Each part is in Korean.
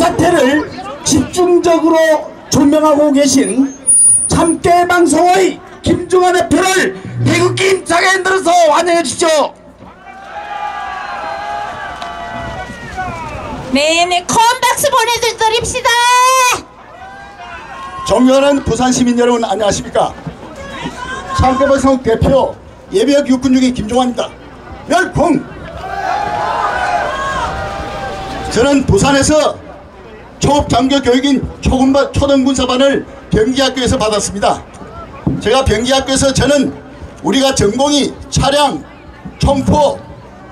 사태를 집중적으로 조명하고 계신 참깨 방송의 김중환 대표를 태극기 힘차게 흔들어서 환영해 주십시오. 네네 큰 박수 보내드립시다. 존경하는 부산 시민 여러분 안녕하십니까? 참깨 방송 대표 예비역 육군중위 김종환입니다. 열풍 저는 부산에서 초급 장교 교육인 초군바 초등군사반을 병기학교에서 받았습니다 제가 병기학교에서 저는 우리가 전공이 차량, 총포,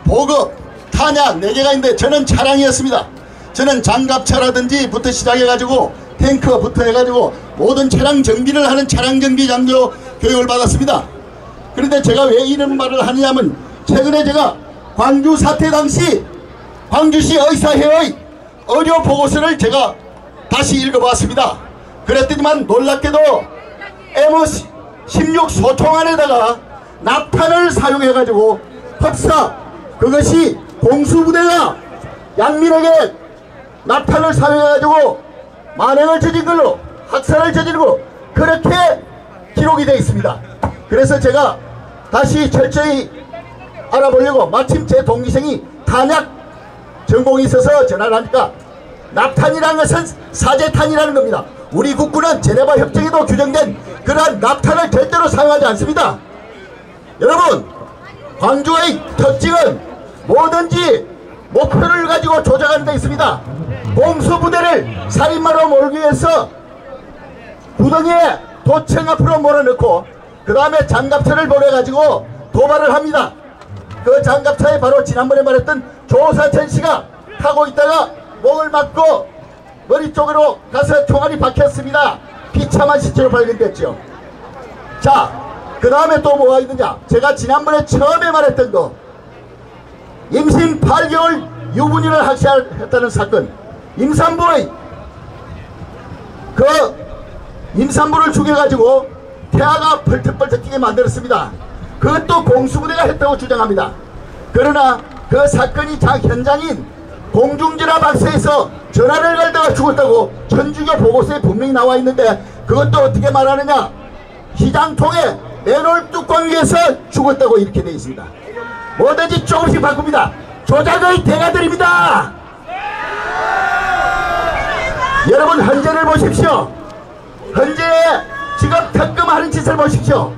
보급, 탄약 4개가 있는데 저는 차량이었습니다 저는 장갑차라든지부터 시작해가지고 탱크부터 해가지고 모든 차량 정비를 하는 차량 정비 장교 교육을 받았습니다. 그런데 제가 왜 이런 말을 하느냐면 최근에 제가 광주 사태 당시 광주시 의사회의 의료 보고서를 제가 다시 읽어봤습니다. 그랬더니만 놀랍게도 M16 소총 안에다가 납탄을 사용해가지고 흡사 그것이 공수부대가 양민에게 납탄을 사용해가지고 만행을 저진 걸로 학살을 저지르고 그렇게 기록이 되어 있습니다. 그래서 제가 다시 철저히 알아보려고 마침 제 동기생이 탄약 전공이 있어서 전화를 하니까 납탄이라는 것은 사제탄이라는 겁니다. 우리 국군은 제네바 협정에도 규정된 그러한 납탄을 절대로 사용하지 않습니다. 여러분 광주의 특징은 뭐든지 목표를 가지고 조작하는 데 있습니다. 공수부대를 살인마로 몰기 위해서 구덩이에 도청 앞으로 몰아넣고 그 다음에 장갑차를 보내가지고 도발을 합니다. 그 장갑차에 바로 지난번에 말했던 조사천 씨가 타고 있다가 목을 맞고 머리 쪽으로 가서 총알이 박혔습니다. 비참한 시체로 발견됐죠. 자, 그 다음에 또 뭐가 있느냐? 제가 지난번에 처음에 말했던 거 임신 8개월 유부녀를 학살했다는 사건 임산부의 그 임산부를 죽여가지고 태아가 펄떡펄떡 뛰게 만들었습니다. 그것도 공수부대가 했다고 주장합니다. 그러나 그 사건이 자 현장인 공중전화 박스에서 전화를 걸다가 죽었다고 전주교 보고서에 분명히 나와 있는데 그것도 어떻게 말하느냐 시장통에 맨홀 뚜껑 위에서 죽었다고 이렇게 되어 있습니다. 뭐든지 조금씩 바꿉니다. 조작의 대가들입니다. 여러분 현재를 보십시오. 현재의 지금 특검하는 짓을 보십시오.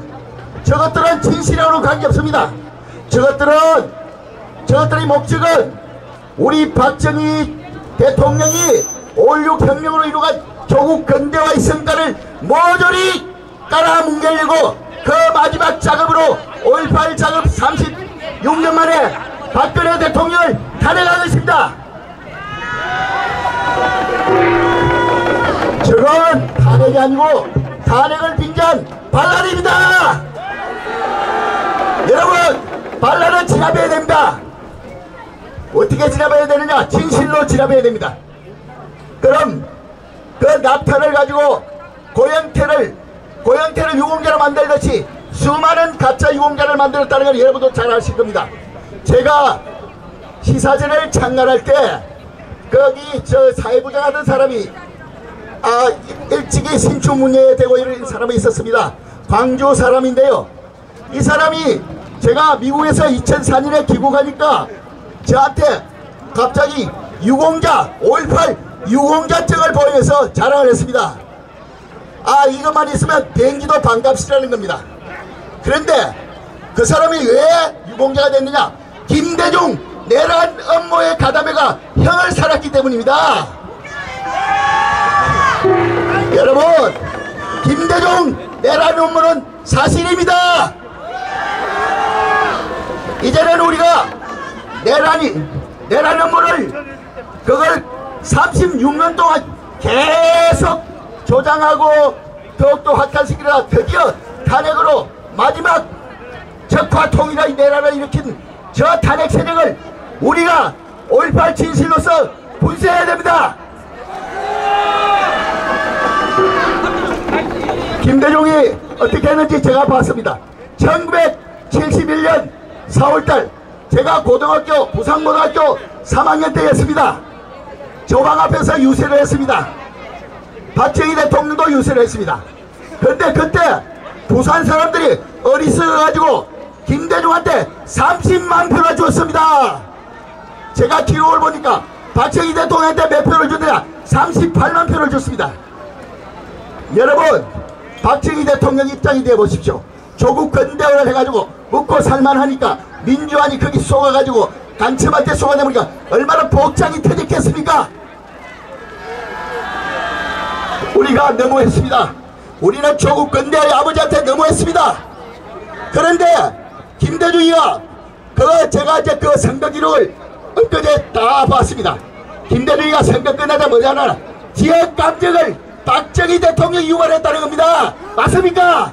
저것들은 진실하고는 관계없습니다. 저것들은 저것들의 목적은 우리 박정희 대통령이 5.16 혁명으로 이루어간 조국 근대화의 성과를 모조리 깔아뭉개려고 그 마지막 작업으로 5.18 작업 36년 만에 박근혜 대통령을 탄핵한 것입니다. 저건 탄핵이 아니고 탄핵을 빙자한 반란입니다. 여러분 반란은 진압해야 됩니다. 어떻게 진압해야 되느냐 진실로 진압해야 됩니다. 그럼 그 납탄을 가지고 고영태를 고영태를 유공자로 만들듯이 수많은 가짜 유공자를 만들었다는 걸 여러분도 잘 아실 겁니다. 제가 시사전을 창간할 때 거기 저 사회부장 하던 사람이 아 일찍이 신춘문예에 되고 이런 사람이 있었습니다. 광주 사람인데요. 이 사람이 제가 미국에서 2004년에 귀국하니까 저한테 갑자기 유공자 5.18 유공자증을 보이면서 자랑을 했습니다. 아 이것만 있으면 비행기도 반값이라는 겁니다. 그런데 그 사람이 왜 유공자가 됐느냐 김대중 내란 업무에 가담해가 형을 살았기 때문입니다. 여러분 김대중 내란 업무는 사실입니다. 이제는 우리가 내란이 내란 업무를 그걸 36년 동안 계속 조장하고 더욱더 확산시키라 드디어 탄핵으로 마지막 적화 통일의 내란을 일으킨 저 탄핵 세력을 우리가 5.18 진실로서 분쇄해야 됩니다. 김대중이 어떻게 했는지 제가 봤습니다. 1971년 4월달 제가 고등학교 부산고등학교 3학년 때였습니다. 조방 앞에서 유세를 했습니다. 박정희 대통령도 유세를 했습니다. 근데 그때 부산 사람들이 어리석어가지고 김대중한테 30만 표를 줬습니다. 제가 기록을 보니까 박정희 대통령한테 몇 표를 줬느냐 38만 표를 줬습니다. 여러분 박정희 대통령 입장이 되어 보십시오. 조국 근대화를 해가지고 먹고 살만하니까 민주안이 거기 속아가지고 간첩한테 속아내 보니까 얼마나 복장이 터졌겠습니까? 우리가 너무했습니다. 우리는 조국 근대화의 아버지한테 너무했습니다. 그런데 김대중이가 그 제가 이제 그 선거 기록을 엊그제 다 봤습니다. 김대중이가 선거 끝나자 뭐냐나 지역 감정을 박정희 대통령이 유발했다는 겁니다. 맞습니까?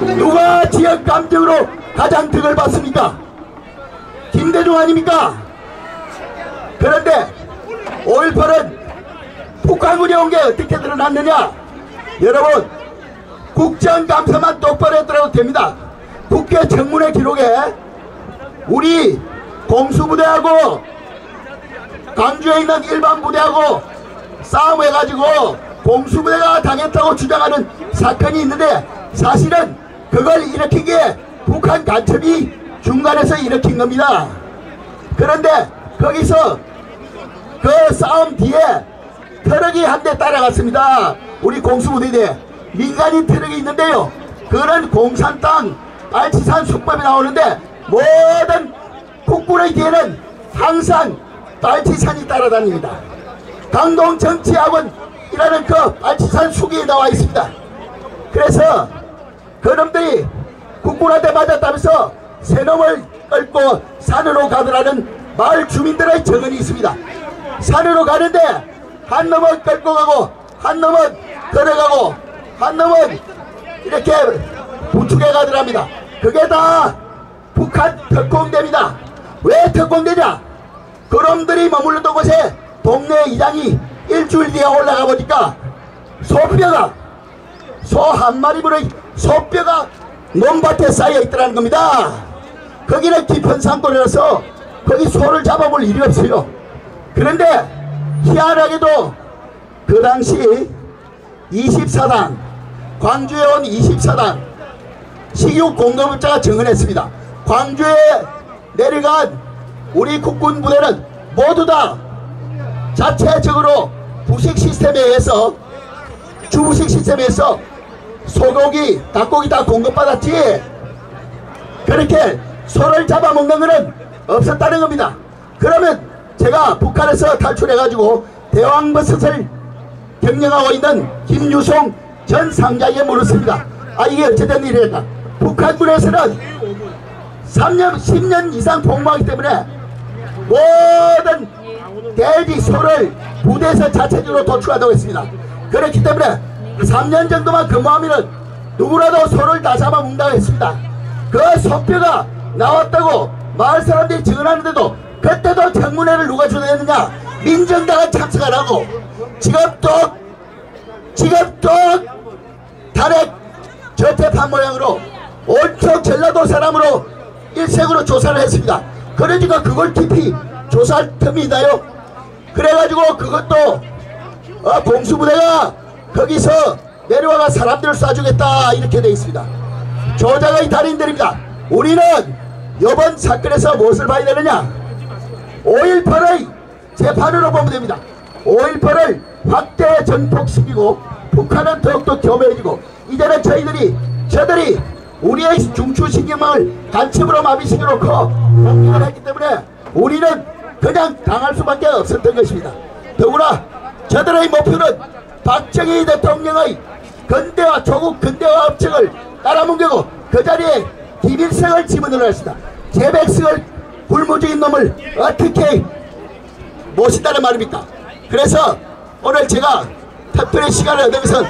누가 지역 감정으로 가장 득을 받습니까? 김대중 아닙니까? 그런데 5.18은 북한군이 온 게 어떻게 드러났느냐? 여러분 국정감사만 똑바로 했더라도 됩니다. 국회 청문회 기록에 우리 공수부대하고 광주에 있는 일반 부대하고 싸움해가지고 공수부대가 당했다고 주장하는 사건이 있는데 사실은 그걸 일으킨 게 북한 간첩이 중간에서 일으킨 겁니다. 그런데 거기서 그 싸움 뒤에 트럭이 한 대 따라갔습니다. 우리 공수부대에 민간인 트럭이 있는데요. 그런 공산 땅 알치산 숙법이 나오는데 모든 국군의 뒤에는 항상 빨치산이 따라다닙니다. 강동 정치학원이라는 그 빨치산 수기에 나와 있습니다. 그래서 그놈들이 국군한테 맞았다면서 새놈을 끌고 산으로 가더라는 마을 주민들의 증언이 있습니다. 산으로 가는데 한 놈은 끌고 가고 한 놈은 걸어가고 한 놈은 이렇게 부축해 가더랍니다. 그게 다 북한 특공대입니다. 왜 특공대냐? 그놈들이 머물렀던 곳에 동네 이장이 일주일 뒤에 올라가 보니까 소뼈가 소 한 마리 분의 소뼈가 논밭에 쌓여 있더라는 겁니다. 거기는 깊은 산골이라서 거기 소를 잡아볼 일이 없어요. 그런데 희한하게도 그 당시 24당 광주에 온 24당 식육 공급업자가 증언했습니다. 광주에 내려간 우리 국군 부대는 모두 다 자체적으로 부식 시스템에 의해서 주부식 시스템에 의해서 소고기, 닭고기 다 공급받았지 그렇게 소를 잡아먹는 것은 없었다는 겁니다. 그러면 제가 북한에서 탈출해가지고 대왕버섯을 경영하고 있는 김유송 전 상장에 물었습니다. 아 이게 어찌된 일일까? 북한군에서는 3년, 10년 이상 복무하기 때문에 모든 돼지, 소를 부대에서 자체적으로 도출한다고 했습니다. 그렇기 때문에 3년 정도만 근무하면 누구라도 소를 다 잡아먹는다고 했습니다. 그 소뼈가 나왔다고 마을 사람들이 증언하는데도 그때도 청문회를 누가 주도했느냐 민정당은 참석 안 하고 지금 또 지금 또 탄핵 저태판 모양으로 온통 전라도 사람으로 일색으로 조사를 했습니다. 그러니까 그걸 깊이 조사할 틈이 있나요? 그래가지고 그것도 어, 공수부대가 거기서 내려와가 사람들을 쏴주겠다 이렇게 돼 있습니다. 조작의 달인들입니다. 우리는 이번 사건에서 무엇을 봐야 되느냐? 5.18의 재판으로 보면 됩니다. 5.18을 확대 전폭시키고 북한은 더욱더 겸해지고 이제는 저희들이 저들이 우리의 중추신경망을 간첩으로 마비시켜놓고 공격을 했기 때문에 우리는 그냥 당할 수밖에 없었던 것입니다. 더구나 저들의 목표는 박정희 대통령의 근대화 조국 근대화 업적을 따라뭉개고 그 자리에 김일성을 집어넣으려 했습니다. 재백성을 굶어죽인 놈을 어떻게 모신다는 말입니까? 그래서 오늘 제가 특별히 시간을 것은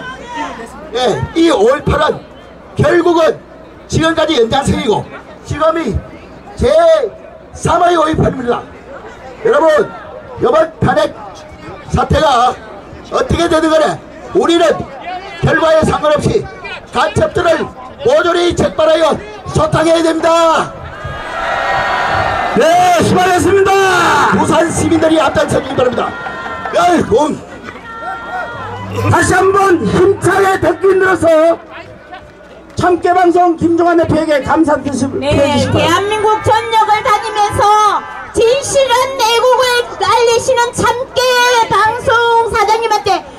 예, 이 5.18은 결국은 지금까지 연장생이고 지금이 제 3의 5.18입니다. 여러분 이번 탄핵 사태가 어떻게 되든 간에 우리는 결과에 상관없이 간첩들을 모조리 적발하여 소탕해야 됩니다. 네, 수고하셨습니다. 부산 시민들이 앞장서 주기 바랍니다. 열공 다시 한번 힘차게 덕기 들어서 참깨방송 김종환 대표에게 감사 뜻을 네, 바랍니다. 대한민국 전 긴 시간 내국을 날리시는 참깨 방송 사장님한테